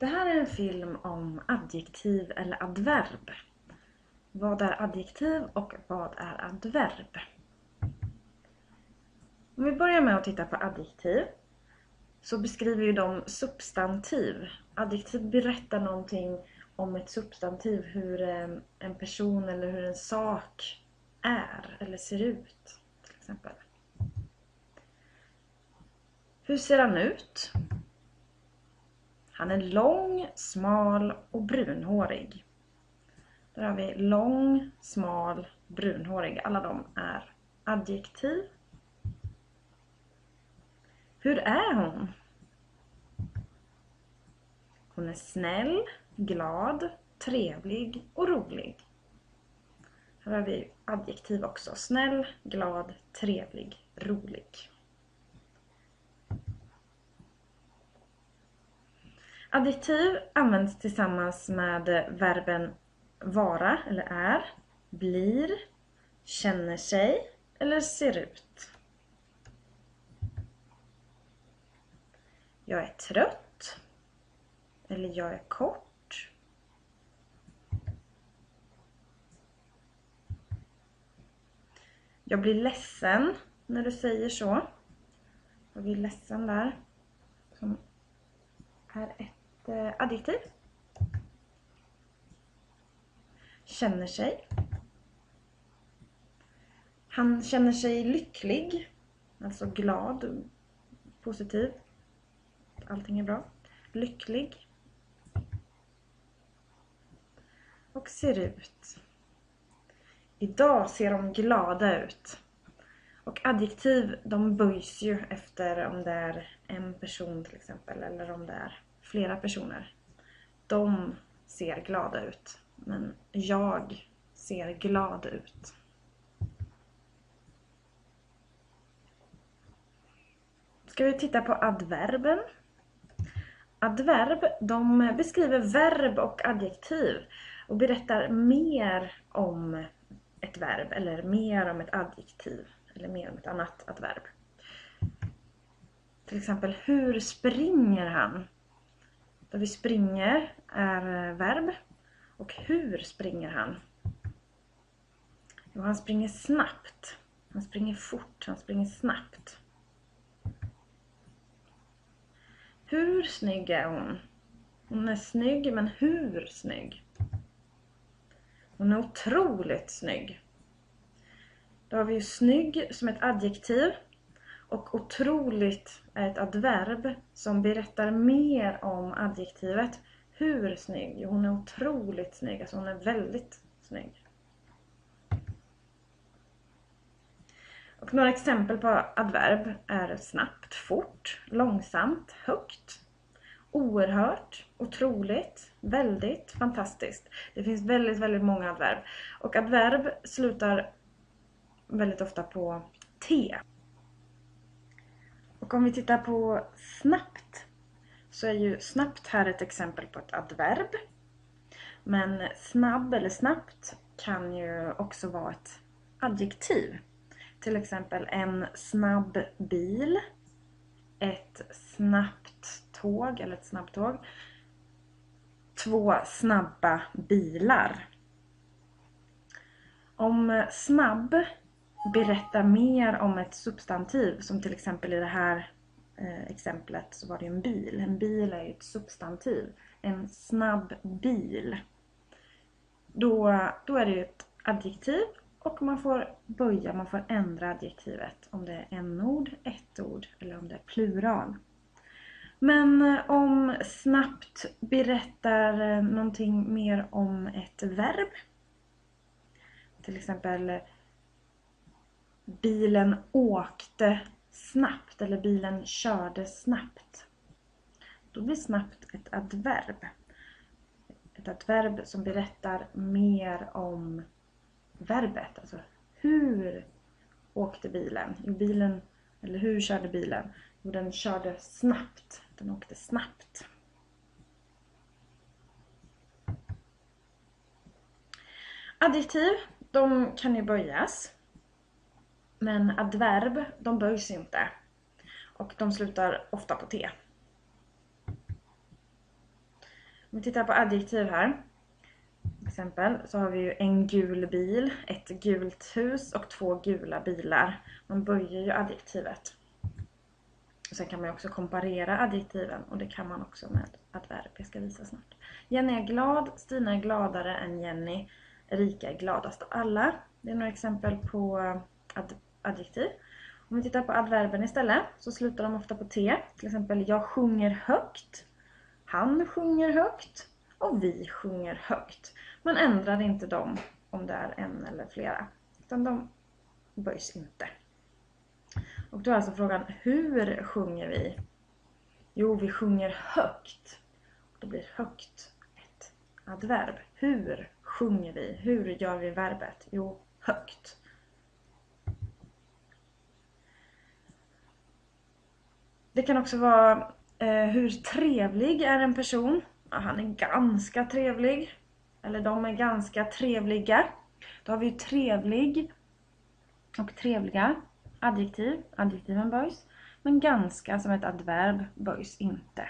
Det här är en film om adjektiv eller adverb. Vad är adjektiv och vad är adverb? Om vi börjar med att titta på adjektiv så beskriver ju de substantiv. Adjektiv berättar någonting om ett substantiv, hur eh, en person eller hur en sak är eller ser ut till exempel. Hur ser han ut? Han är lång, smal och brunhårig. Där har vi lång, smal, brunhårig. Alla de är adjektiv. Hur är hon? Hon är snäll, glad, trevlig och rolig. Här har vi adjektiv också. Snäll, glad, trevlig, rolig. Adjektiv används tillsammans med verben vara eller är, blir, känner sig eller ser ut. Jag är trött. Eller jag är kort. Jag blir ledsen när du säger så. Jag blir ledsen där. Som är ett Eh, adjektiv. Känner sig. Han känner sig lycklig. Alltså glad, positiv. Allting är bra. Lycklig. Och ser ut. Idag ser de glada ut. Och adjektiv de böjs ju efter om det är en person till exempel eller om det är flera personer. De ser glada ut. Men jag ser glad ut. Ska vi titta på adverben. Adverb, de beskriver verb och adjektiv och berättar mer om ett verb eller mer om ett adjektiv eller mer om ett annat adverb. Till exempel, hur springer han? Där vi springer är eh, verb. Och hur springer han? Jo, han springer snabbt. Han springer fort, han springer snabbt. Hur snygg är hon? Hon är snygg, men hur snygg? Hon är otroligt snygg. Då har vi ju snygg som ett adjektiv och otroligt är ett adverb som berättar mer om adjektivet. Hur snygg? Jo, hon är otroligt snygg. Alltså hon är väldigt snygg. Och några exempel på adverb är snabbt, fort, långsamt, högt, oerhört, otroligt, väldigt, fantastiskt. Det finns väldigt, väldigt många adverb. Och adverb slutar väldigt ofta på T. Och om vi tittar på snabbt så är ju snabbt här ett exempel på ett adverb. Men snabb eller snabbt kan ju också vara ett adjektiv. Till exempel en snabb bil, ett snabbt tåg eller ett snabbtåg, två snabba bilar. Om snabb berätta mer om ett substantiv som till exempel i det här eh, exemplet så var det en bil. En bil är ju ett substantiv. En snabb bil. Då, då är det ju ett adjektiv och man får böja, man får ändra adjektivet om det är en ord, ett ord eller om det är plural. Men eh, om snabbt berättar eh, någonting mer om ett verb. Till exempel bilen åkte snabbt eller bilen körde snabbt. Då blir snabbt ett adverb. Ett adverb som berättar mer om verbet. Alltså hur åkte bilen? Jo, bilen, eller hur körde bilen? Jo, den körde snabbt. Den åkte snabbt. Adjektiv, de kan ju böjas. Men adverb, de böjs inte. Och de slutar ofta på T. Om vi tittar på adjektiv här. Till exempel så har vi ju en gul bil, ett gult hus och två gula bilar. Man böjer ju adjektivet. Sen kan man ju också komparera adjektiven och det kan man också med adverb. Jag ska visa snart. Jenny är glad, Stina är gladare än Jenny, Erika är gladast av alla. Det är några exempel på ad adjektiv. Om vi tittar på adverben istället så slutar de ofta på T. Till exempel jag sjunger högt, han sjunger högt och vi sjunger högt. Man ändrar inte dem om det är en eller flera. Utan de böjs inte. Och då är alltså frågan, hur sjunger vi? Jo, vi sjunger högt. Då blir högt ett adverb. Hur sjunger vi? Hur gör vi verbet? Jo, högt. Det kan också vara eh, hur trevlig är en person? Ja, han är ganska trevlig. Eller de är ganska trevliga. Då har vi ju trevlig och trevliga adjektiv. Adjektiven böjs. Men ganska som ett adverb böjs inte.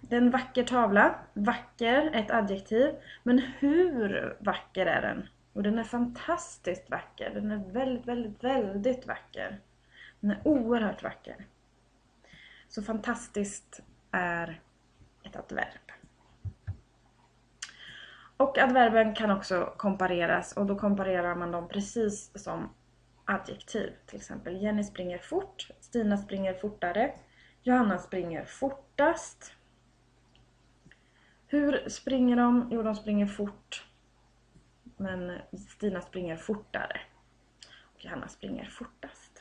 Det är en vacker tavla. Vacker, ett adjektiv. Men hur vacker är den? Och den är fantastiskt vacker. Den är väldigt, väldigt, väldigt vacker. Den är oerhört vacker. Så fantastiskt är ett adverb. Och adverben kan också kompareras och då komparerar man dem precis som adjektiv. Till exempel Jenny springer fort, Stina springer fortare, Johanna springer fortast. Hur springer de? Jo, de springer fort. Men Stina springer fortare. Och Johanna springer fortast.